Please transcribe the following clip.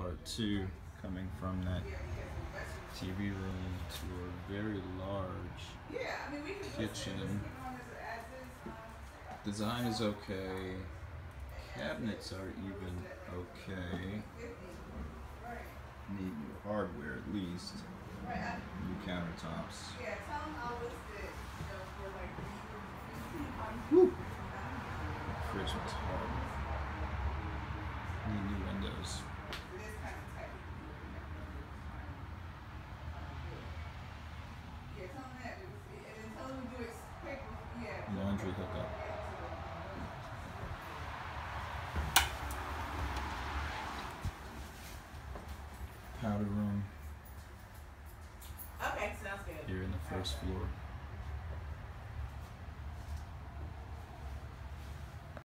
part two, coming from that TV room to a very large kitchen. Design is okay. Cabinets are even okay. Need new hardware at least. New countertops. Woo. Fridge was hard. Need new windows. Powder room Okay, sounds good. here in the first floor.